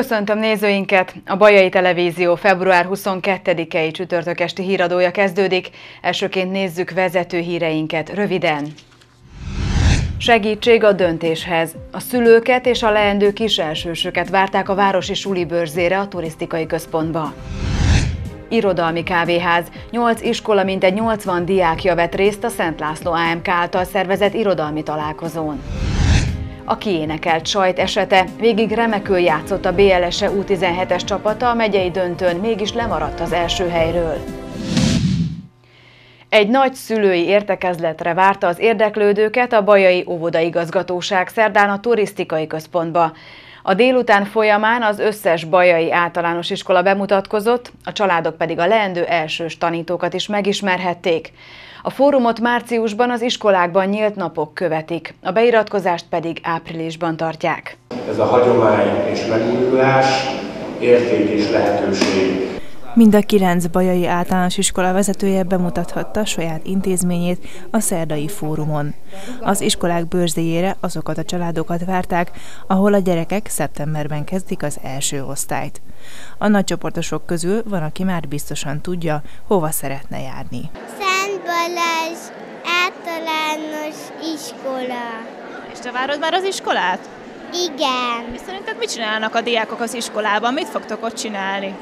Köszöntöm nézőinket! A Bajai Televízió február 22-i csütörtök esti híradója kezdődik. Elsőként nézzük vezető híreinket röviden. Segítség a döntéshez. A szülőket és a leendő kiselsősöket várták a városi suli bőrzére a turisztikai központba. Irodalmi kávéház. Nyolc iskola mintegy 80 diákja vett részt a Szent László AMK által szervezett irodalmi találkozón. A kiénekelt sajt esete. Végig remekül játszott a BLSE U17-es csapata, a megyei döntőn mégis lemaradt az első helyről. Egy nagy szülői értekezletre várta az érdeklődőket a Bajai Óvodaigazgatóság szerdán a turisztikai központba. A délután folyamán az összes bajai általános iskola bemutatkozott, a családok pedig a leendő elsős tanítókat is megismerhették. A fórumot márciusban az iskolákban nyílt napok követik, a beiratkozást pedig áprilisban tartják. Ez a hagyomány és megújulás, érték és lehetőség Mind a kilenc bajai általános iskola vezetője bemutathatta saját intézményét a szerdai fórumon. Az iskolák bőrzéjére azokat a családokat várták, ahol a gyerekek szeptemberben kezdik az első osztályt. A nagycsoportosok közül van, aki már biztosan tudja, hova szeretne járni. Szent Balázs általános iskola. És te várod már az iskolát? Igen. És szerinted mit csinálnak a diákok az iskolában? Mit fogtok ott csinálni?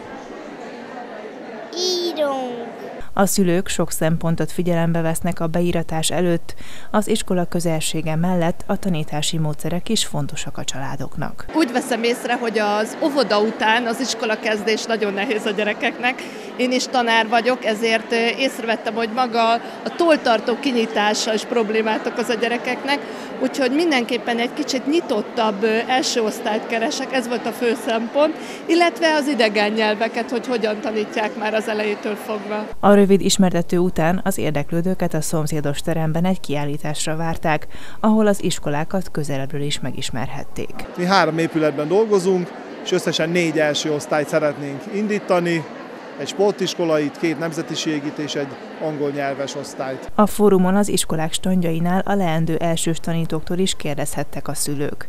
írunk. A szülők sok szempontot figyelembe vesznek a beíratás előtt, az iskola közelsége mellett a tanítási módszerek is fontosak a családoknak. Úgy veszem észre, hogy az óvoda után az iskola kezdés nagyon nehéz a gyerekeknek. Én is tanár vagyok, ezért észrevettem, hogy maga a toltartó kinyitása is problémát okoz a gyerekeknek, úgyhogy mindenképpen egy kicsit nyitottabb első osztályt keresek, ez volt a fő szempont, illetve az idegen nyelveket, hogy hogyan tanítják már az elejétől fogva. A rövid ismertető után az érdeklődőket a szomszédos teremben egy kiállításra várták, ahol az iskolákat közelebbről is megismerhették. Mi három épületben dolgozunk, és összesen négy első osztályt szeretnénk indítani, egy sportiskolait, két nemzetiségit és egy angol nyelves osztályt. A fórumon az iskolák standjainál a leendő elsős tanítóktól is kérdezhettek a szülők.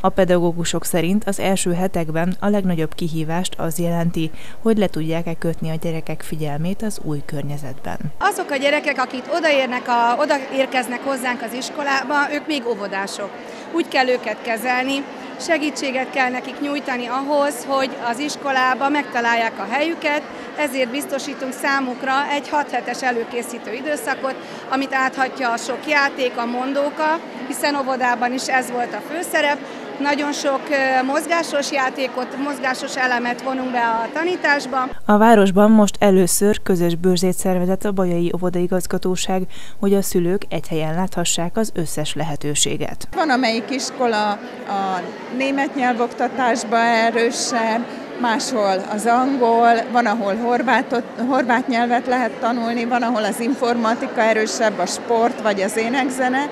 A pedagógusok szerint az első hetekben a legnagyobb kihívást az jelenti, hogy le tudják-e kötni a gyerekek figyelmét az új környezetben. Azok a gyerekek, akik odaérnek a, odaérkeznek hozzánk az iskolába, ők még óvodások. Úgy kell őket kezelni, segítséget kell nekik nyújtani ahhoz, hogy az iskolába megtalálják a helyüket, ezért biztosítunk számukra egy 6 hetes előkészítő időszakot, amit áthatja a sok játék, a mondóka, hiszen óvodában is ez volt a főszerep, nagyon sok mozgásos játékot, mozgásos elemet vonunk be a tanításba. A városban most először közös bőrzét szervezett a Bajai Óvodaigazgatóság, hogy a szülők egy helyen láthassák az összes lehetőséget. Van amelyik iskola a német nyelvoktatásba erősebb, máshol az angol, van, ahol horvátot, horvát nyelvet lehet tanulni, van, ahol az informatika erősebb, a sport vagy az énekzene,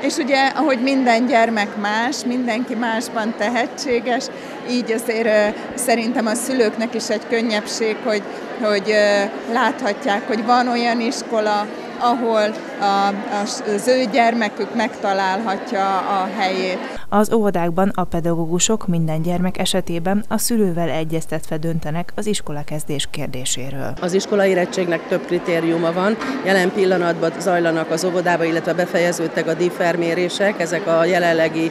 és ugye, ahogy minden gyermek más, mindenki másban tehetséges, így azért szerintem a szülőknek is egy könnyebbség, hogy, hogy láthatják, hogy van olyan iskola, ahol az ő gyermekük megtalálhatja a helyét. Az óvodákban a pedagógusok minden gyermek esetében a szülővel egyeztetve döntenek az iskola kezdés kérdéséről. Az iskola érettségnek több kritériuma van. Jelen pillanatban zajlanak az óvodába, illetve befejeződtek a differmérések, ezek a jelenlegi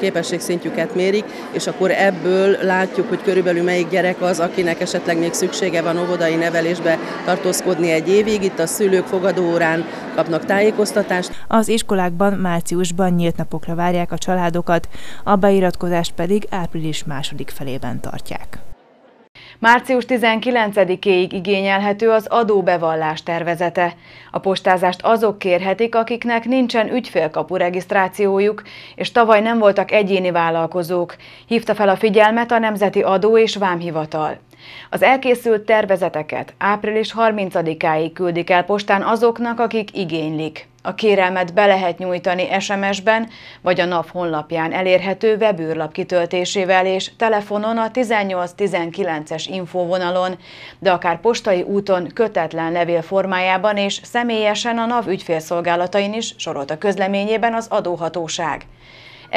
képességszintjüket mérik, és akkor ebből látjuk, hogy körülbelül melyik gyerek az, akinek esetleg még szüksége van óvodai nevelésbe tartózkodni egy évig. Itt a szülők fogadóórán kapnak tájékoztatást. Az iskolákban márciusban nyílt napokra várják a családokat, a beiratkozást pedig április második felében tartják. Március 19-éig igényelhető az adóbevallás tervezete. A postázást azok kérhetik, akiknek nincsen ügyfélkapu regisztrációjuk, és tavaly nem voltak egyéni vállalkozók. Hívta fel a figyelmet a Nemzeti Adó és Vámhivatal. Az elkészült tervezeteket április 30-áig küldik el postán azoknak, akik igénylik. A kérelmet be lehet nyújtani SMS-ben, vagy a NAV honlapján elérhető webűrlap kitöltésével és telefonon a 1819-es infóvonalon, de akár postai úton kötetlen levél formájában és személyesen a NAV ügyfélszolgálatain is sorolt a közleményében az adóhatóság.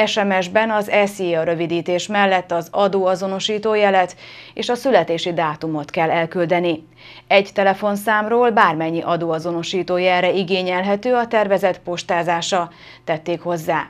SMS-ben az SZIA rövidítés mellett az adóazonosító jelet és a születési dátumot kell elküldeni. Egy telefonszámról bármennyi adóazonosító jelre igényelhető a tervezett postázása, tették hozzá.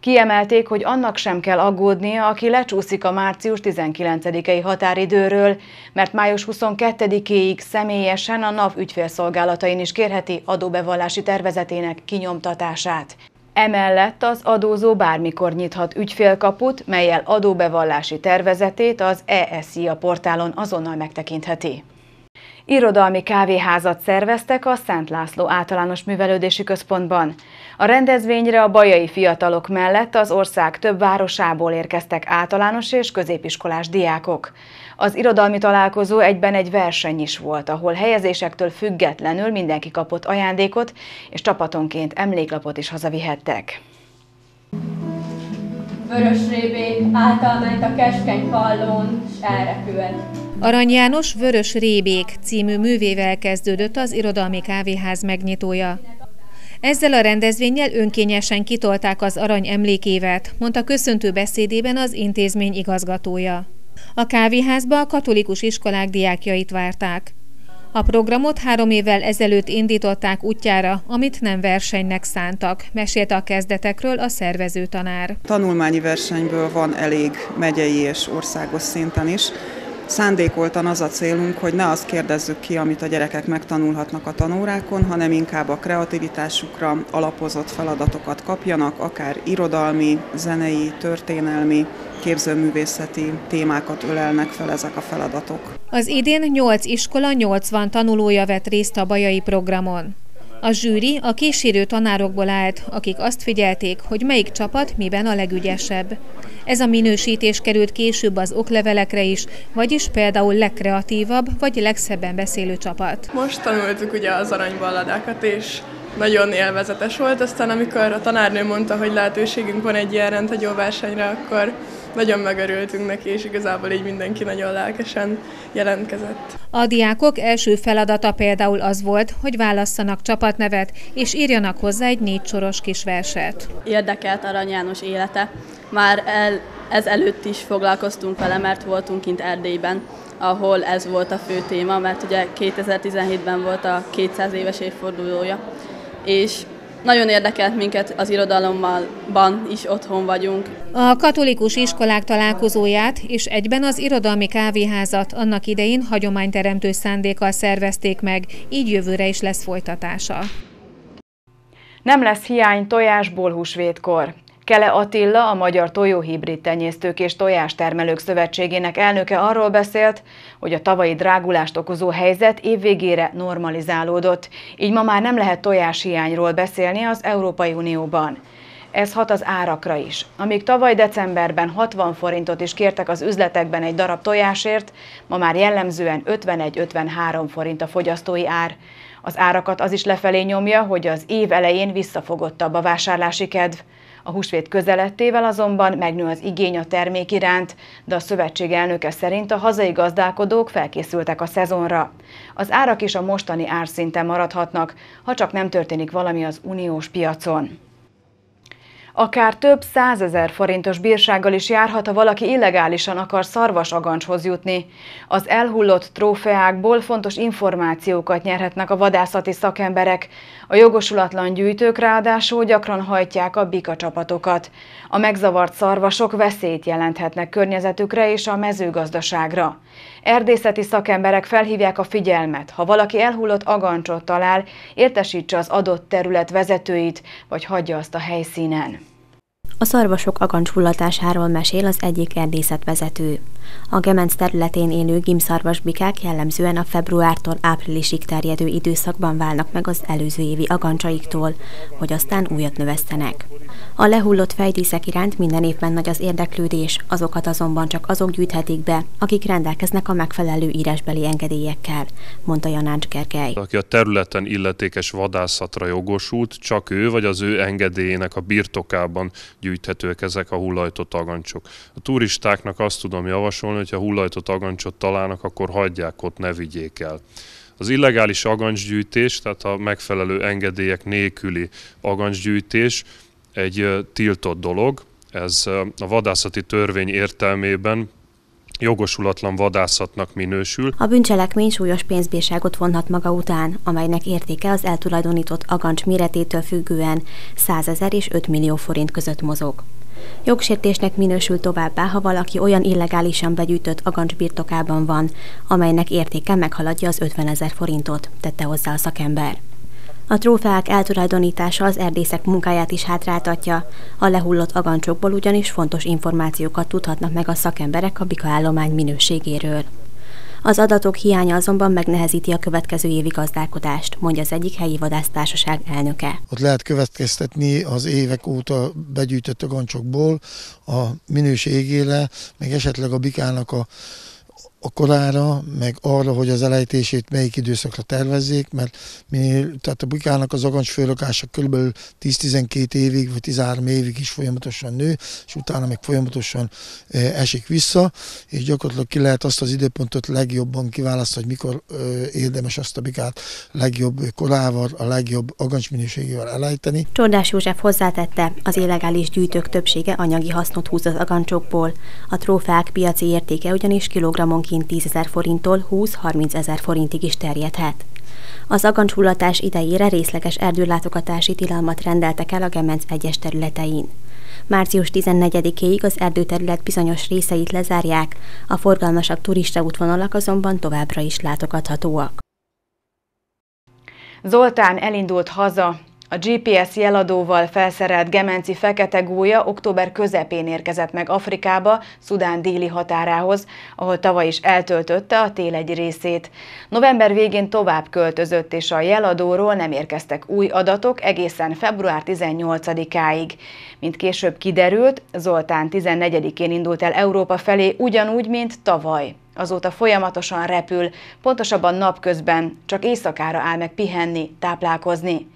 Kiemelték, hogy annak sem kell aggódnia, aki lecsúszik a március 19-i határidőről, mert május 22-éig személyesen a NAV ügyfélszolgálatain is kérheti adóbevallási tervezetének kinyomtatását. Emellett az adózó bármikor nyithat ügyfélkaput, melyel adóbevallási tervezetét az ESZIA portálon azonnal megtekintheti. Irodalmi kávéházat szerveztek a Szent László általános művelődési központban. A rendezvényre a bajai fiatalok mellett az ország több városából érkeztek általános és középiskolás diákok. Az irodalmi találkozó egyben egy verseny is volt, ahol helyezésektől függetlenül mindenki kapott ajándékot, és csapatonként emléklapot is hazavihettek. Vörös rébék által ment a keskeny pallón, s elrepült. Arany János Vörös Rébék című művével kezdődött az irodalmi kávéház megnyitója. Ezzel a rendezvényel önkényesen kitolták az arany emlékévet, mondta köszöntő beszédében az intézmény igazgatója. A kávéházba a katolikus iskolák diákjait várták. A programot három évvel ezelőtt indították útjára, amit nem versenynek szántak, mesélte a kezdetekről a szervező tanár. Tanulmányi versenyből van elég megyei és országos szinten is, Szándékoltan az a célunk, hogy ne azt kérdezzük ki, amit a gyerekek megtanulhatnak a tanórákon, hanem inkább a kreativitásukra alapozott feladatokat kapjanak, akár irodalmi, zenei, történelmi, képzőművészeti témákat ölelnek fel ezek a feladatok. Az idén 8 iskola 80 tanulója vett részt a bajai programon. A zsűri a kísérő tanárokból állt, akik azt figyelték, hogy melyik csapat miben a legügyesebb. Ez a minősítés került később az oklevelekre is, vagyis például legkreatívabb vagy legszebben beszélő csapat. Most tanultuk ugye az aranyballadákat, és nagyon élvezetes volt, aztán amikor a tanárnő mondta, hogy lehetőségünk van egy ilyen rendhagyó versenyre, akkor nagyon megörültünk neki, és igazából így mindenki nagyon lelkesen jelentkezett. A diákok első feladata például az volt, hogy válasszanak csapatnevet, és írjanak hozzá egy négy soros kis verset. Érdekelt Arany János élete. Már el, ez előtt is foglalkoztunk vele, mert voltunk kint Erdélyben, ahol ez volt a fő téma, mert ugye 2017-ben volt a 200 éves évfordulója, és nagyon érdekelt minket az irodalomban is otthon vagyunk. A katolikus iskolák találkozóját és egyben az irodalmi kávéházat annak idején hagyományteremtő szándékkal szervezték meg, így jövőre is lesz folytatása. Nem lesz hiány tojásból húsvétkor. Kele Attila, a Magyar Tojóhibrid Tenyésztők és Tojástermelők Szövetségének elnöke arról beszélt, hogy a tavalyi drágulást okozó helyzet évvégére normalizálódott, így ma már nem lehet tojáshiányról beszélni az Európai Unióban. Ez hat az árakra is. Amíg tavaly decemberben 60 forintot is kértek az üzletekben egy darab tojásért, ma már jellemzően 51-53 forint a fogyasztói ár. Az árakat az is lefelé nyomja, hogy az év elején visszafogottabb a vásárlási kedv. A húsvét közelettével azonban megnő az igény a termék iránt, de a szövetség elnöke szerint a hazai gazdálkodók felkészültek a szezonra. Az árak is a mostani árszinten maradhatnak, ha csak nem történik valami az uniós piacon. Akár több százezer forintos bírsággal is járhat, ha valaki illegálisan akar szarvasagancshoz jutni. Az elhullott trófeákból fontos információkat nyerhetnek a vadászati szakemberek. A jogosulatlan gyűjtők ráadásul gyakran hajtják a bika csapatokat. A megzavart szarvasok veszélyt jelenthetnek környezetükre és a mezőgazdaságra. Erdészeti szakemberek felhívják a figyelmet, ha valaki elhullott agancsot talál, értesítse az adott terület vezetőit, vagy hagyja azt a helyszínen. A szarvasok agancsullatásáról mesél az egyik erdészetvezető. A Gemenc területén élő gimszarvasbikák jellemzően a februártól áprilisig terjedő időszakban válnak meg az előző évi agancsaiktól, hogy aztán újat növesztenek. A lehullott fejdíszek iránt minden évben nagy az érdeklődés, azokat azonban csak azok gyűjthetik be, akik rendelkeznek a megfelelő írásbeli engedélyekkel, mondta Janács Gergely. Aki a területen illetékes vadászatra jogosult, csak ő vagy az ő engedélyének a birtokában gyűjthetőek ezek a hullajtott agancsok. A turistáknak azt tudom javasolni, hogy ha hullajtott agancsot találnak, akkor hagyják ott, ne vigyék el. Az illegális agancsgyűjtés, tehát a megfelelő engedélyek nélküli agancsgyűjtés egy tiltott dolog, ez a vadászati törvény értelmében jogosulatlan vadászatnak minősül. A bűncselekmény súlyos pénzbírságot vonhat maga után, amelynek értéke az eltulajdonított agancs méretétől függően 100 ezer és 5 millió forint között mozog. Jogsértésnek minősül továbbá, ha valaki olyan illegálisan begyűjtött agancs birtokában van, amelynek értéke meghaladja az 50 ezer forintot, tette hozzá a szakember. A trófeák eltulajdonítása az erdészek munkáját is hátráltatja, a lehullott agancsokból ugyanis fontos információkat tudhatnak meg a szakemberek a bikaállomány minőségéről. Az adatok hiánya azonban megnehezíti a következő évi gazdálkodást, mondja az egyik helyi vadásztársaság elnöke. Ott lehet következtetni az évek óta begyűjtött agancsokból a minőségére, meg esetleg a bikának a a korára, meg arra, hogy az elejtését melyik időszakra tervezzék, mert minél, tehát a bukának az agancs fölrakása kb. 10-12 évig, vagy 13 évig is folyamatosan nő, és utána meg folyamatosan e, esik vissza, és gyakorlatilag ki lehet azt az időpontot legjobban kiválasztani, hogy mikor e, érdemes azt a bikát legjobb korával, a legjobb agancs minőségével elejteni. Csordás József hozzátette, az illegális gyűjtők többsége anyagi hasznot húz az agancsokból. A trófeák piaci értéke ugyanis kilogrammonként óránként 10 ezer forinttól 20-30 ezer forintig is terjedhet. Az agancshullatás idejére részleges erdőlátogatási tilalmat rendeltek el a Gemenc egyes területein. Március 14-éig az erdőterület bizonyos részeit lezárják, a forgalmasabb turista útvonalak azonban továbbra is látogathatóak. Zoltán elindult haza, a GPS jeladóval felszerelt gemenci fekete gólya október közepén érkezett meg Afrikába, Szudán déli határához, ahol tavaly is eltöltötte a tél egy részét. November végén tovább költözött, és a jeladóról nem érkeztek új adatok egészen február 18-áig. Mint később kiderült, Zoltán 14-én indult el Európa felé ugyanúgy, mint tavaly. Azóta folyamatosan repül, pontosabban napközben, csak éjszakára áll meg pihenni, táplálkozni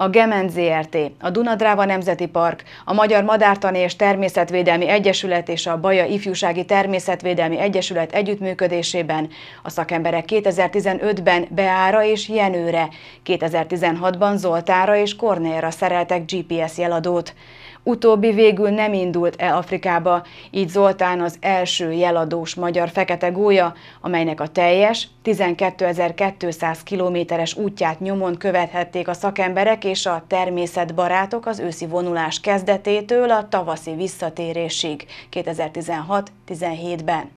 a Gemen ZRT, a Dunadráva Nemzeti Park, a Magyar Madártani és Természetvédelmi Egyesület és a Baja Ifjúsági Természetvédelmi Egyesület együttműködésében a szakemberek 2015-ben Beára és Jenőre, 2016-ban Zoltára és Kornélra szereltek GPS jeladót. Utóbbi végül nem indult el Afrikába, így Zoltán az első jeladós magyar fekete gólya, amelynek a teljes 12.200 kilométeres útját nyomon követhették a szakemberek és a természetbarátok az őszi vonulás kezdetétől a tavaszi visszatérésig 2016-17-ben.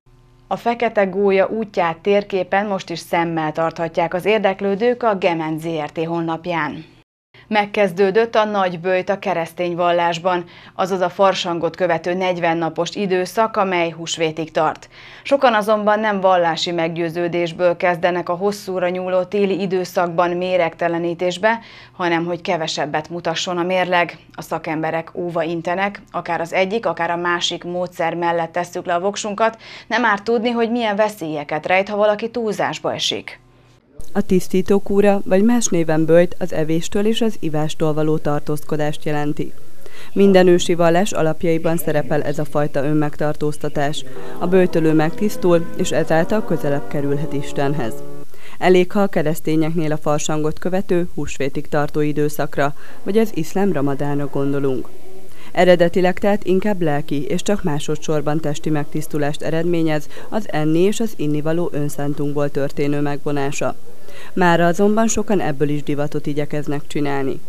A Fekete Gólya útját térképen most is szemmel tarthatják az érdeklődők a Gemen ZRT honlapján. Megkezdődött a nagybőjt a keresztény vallásban, azaz a farsangot követő 40 napos időszak, amely húsvétig tart. Sokan azonban nem vallási meggyőződésből kezdenek a hosszúra nyúló téli időszakban méregtelenítésbe, hanem hogy kevesebbet mutasson a mérleg. A szakemberek óva intenek, akár az egyik, akár a másik módszer mellett tesszük le a voksunkat, nem árt tudni, hogy milyen veszélyeket rejt, ha valaki túlzásba esik. A tisztítókúra, vagy más néven böjt az evéstől és az ivástól való tartózkodást jelenti. Minden ősi vallás alapjaiban szerepel ez a fajta önmegtartóztatás. A bőtölő megtisztul, és ezáltal közelebb kerülhet Istenhez. Elég, ha a keresztényeknél a farsangot követő húsvétig tartó időszakra, vagy az iszlám ramadánra gondolunk. Eredetileg tehát inkább lelki és csak másodszorban testi megtisztulást eredményez az enni és az innivaló önszántunkból történő megvonása. Mára azonban sokan ebből is divatot igyekeznek csinálni.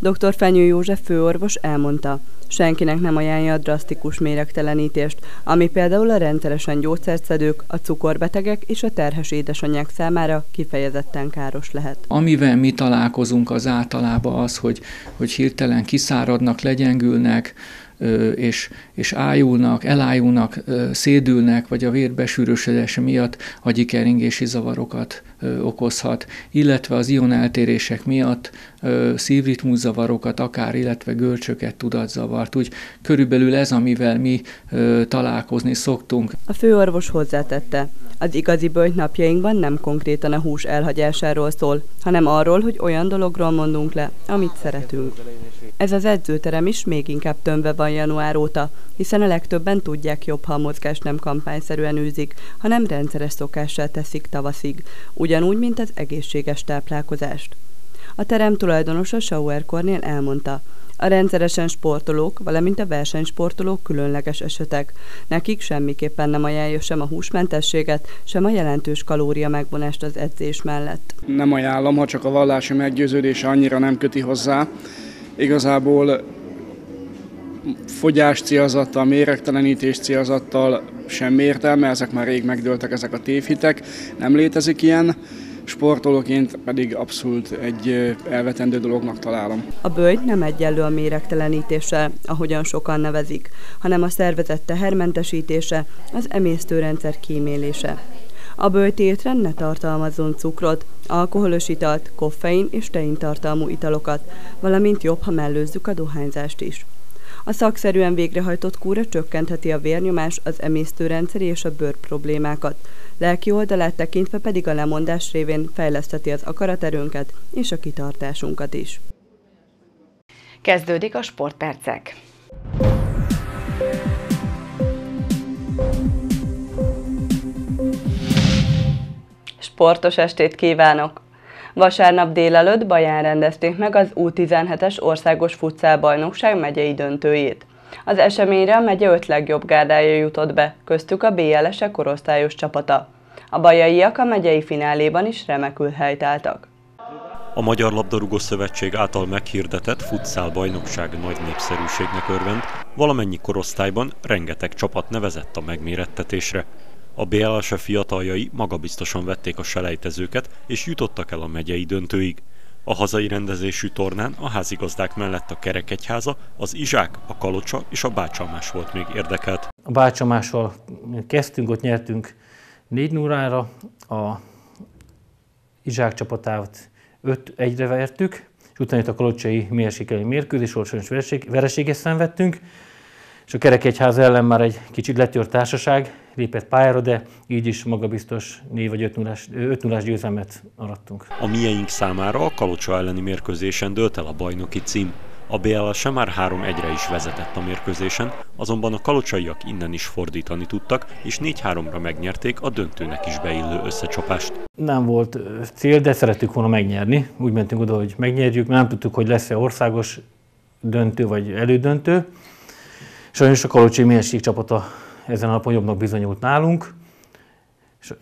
Dr. Fenyő József főorvos elmondta, senkinek nem ajánlja a drasztikus méregtelenítést, ami például a rendszeresen gyógyszert szedők, a cukorbetegek és a terhes édesanyák számára kifejezetten káros lehet. Amivel mi találkozunk az általában az, hogy, hogy hirtelen kiszáradnak, legyengülnek, és, és ájulnak, elájulnak, szédülnek, vagy a vérbesűrösödése miatt agyikeringési zavarokat okozhat, illetve az ioneltérések miatt szívritmuszavarokat akár, illetve görcsöket, tudatzavart. Úgy körülbelül ez, amivel mi találkozni szoktunk. A főorvos hozzátette, az igazi bőjt napjainkban nem konkrétan a hús elhagyásáról szól, hanem arról, hogy olyan dologról mondunk le, amit szeretünk. Ez az edzőterem is még inkább tömve van január óta, hiszen a legtöbben tudják jobb, ha a mozgást nem kampányszerűen űzik, hanem rendszeres szokással teszik tavaszig, ugyanúgy, mint az egészséges táplálkozást. A terem tulajdonosa Schauer Kornél elmondta, a rendszeresen sportolók, valamint a versenysportolók különleges esetek. Nekik semmiképpen nem ajánlja sem a húsmentességet, sem a jelentős kalória megvonást az edzés mellett. Nem ajánlom, ha csak a vallási meggyőződése annyira nem köti hozzá. Igazából fogyás célzattal, méregtelenítés célzattal semmi értelme, ezek már rég megdőltek ezek a tévhitek, nem létezik ilyen sportolóként pedig abszolút egy elvetendő dolognak találom. A bőjt nem egyenlő a méregtelenítése, ahogyan sokan nevezik, hanem a szervezet tehermentesítése, az emésztőrendszer kímélése. A bőjt étrend ne tartalmazzon cukrot, alkoholos italt, koffein és tein tartalmú italokat, valamint jobb, ha mellőzzük a dohányzást is. A szakszerűen végrehajtott kúra csökkentheti a vérnyomás, az emésztőrendszeri és a bőr problémákat. Lelki oldalát tekintve pedig a lemondás révén fejleszteti az akaraterőnket és a kitartásunkat is. Kezdődik a sportpercek. Sportos estét kívánok! Vasárnap délelőtt Baján rendezték meg az U17-es országos futszálbajnokság megyei döntőjét. Az eseményre a megye öt legjobb gárdája jutott be, köztük a BLS-e korosztályos csapata. A bajaiak a megyei fináléban is remekül helytáltak. A Magyar Labdarúgó Szövetség által meghirdetett futszál bajnokság nagy népszerűségnek örvend, valamennyi korosztályban rengeteg csapat nevezett a megmérettetésre. A BLS fiataljai magabiztosan vették a selejtezőket, és jutottak el a megyei döntőig. A hazai rendezésű tornán a házigazdák mellett a Kerekegyháza, az Izsák, a Kalocsa és a Bácsalmás volt még érdekelt. A Bácsalmással kezdtünk, ott nyertünk 4 0 a Izsák csapatát 5-1-re vertük, és utána jött a kalocsai mérsékeli mérkőzés, vereség, vereséget szenvedtünk, és a Kerekegyház ellen már egy kicsit letört társaság, lépett pályára, de így is magabiztos 4 vagy 5 0 győzelmet arattunk. A mieink számára a Kalocsa elleni mérkőzésen dőlt el a bajnoki cím. A BL sem már 3-1-re is vezetett a mérkőzésen, azonban a kalocsaiak innen is fordítani tudtak, és 4-3-ra megnyerték a döntőnek is beillő összecsapást. Nem volt cél, de szerettük volna megnyerni. Úgy mentünk oda, hogy megnyerjük, nem tudtuk, hogy lesz-e országos döntő vagy elődöntő. Sajnos a Kalocsai Mérség csapata ezen a napon jobbnak bizonyult nálunk, és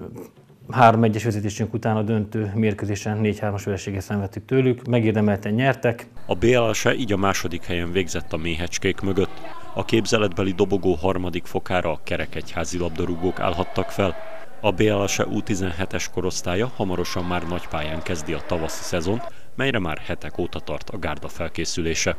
három egyes vezetésünk után a döntő mérkőzésen 4-3-as vereséget szenvedtük tőlük, megérdemelten nyertek. A BLS így a második helyen végzett a méhecskék mögött. A képzeletbeli dobogó harmadik fokára a kerekegyházi labdarúgók állhattak fel. A BLS U17-es korosztálya hamarosan már nagypályán kezdi a tavaszi szezont, melyre már hetek óta tart a gárda felkészülése.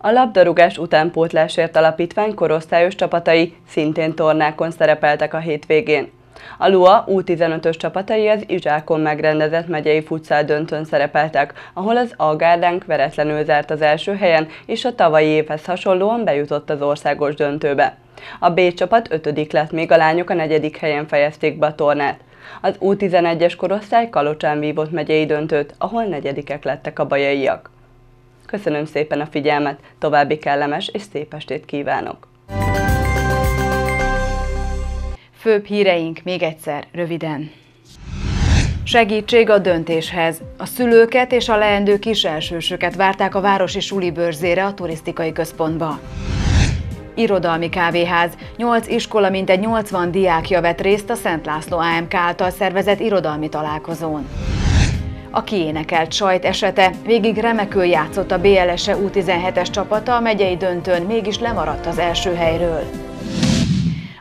A labdarúgás utánpótlásért alapítvány korosztályos csapatai szintén tornákon szerepeltek a hétvégén. A LUA U15-ös csapatai az Izsákon megrendezett megyei futszál döntőn szerepeltek, ahol az Algárdánk veretlenül zárt az első helyen, és a tavalyi évhez hasonlóan bejutott az országos döntőbe. A B csapat ötödik lett, még a lányok a negyedik helyen fejezték be a tornát. Az U11-es korosztály Kalocsán vívott megyei döntőt, ahol negyedikek lettek a bajaiak. Köszönöm szépen a figyelmet, további kellemes és szép estét kívánok! Főbb híreink még egyszer, röviden. Segítség a döntéshez. A szülőket és a leendő kiselsősöket várták a városi suli bőrzére a turisztikai központba. Irodalmi kávéház. Nyolc iskola mintegy 80 diákja vett részt a Szent László AMK által szervezett irodalmi találkozón. A kiénekelt sajt esete végig remekül játszott a BLS-e U17-es csapata, a megyei döntőn mégis lemaradt az első helyről.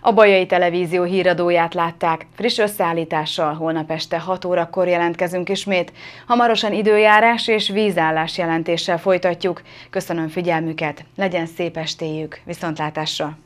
A Bajai Televízió híradóját látták. Friss összeállítással holnap este 6 órakor jelentkezünk ismét. Hamarosan időjárás és vízállás jelentéssel folytatjuk. Köszönöm figyelmüket, legyen szép estéjük, viszontlátásra!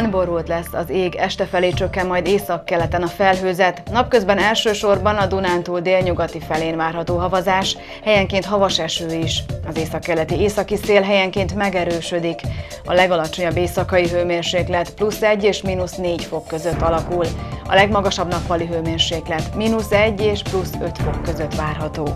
Napóleon, borult lesz az ég, este felé csökken majd északkeleten a felhőzet. Napközben elsősorban a Dunántúl délnyugati felén várható havazás, helyenként havas eső is. Az északkeleti északi szél helyenként megerősödik. A legalacsonyabb éjszakai hőmérséklet plusz 1 és mínusz 4 fok között alakul. A legmagasabb nappali hőmérséklet mínusz 1 és plusz 5 fok között várható.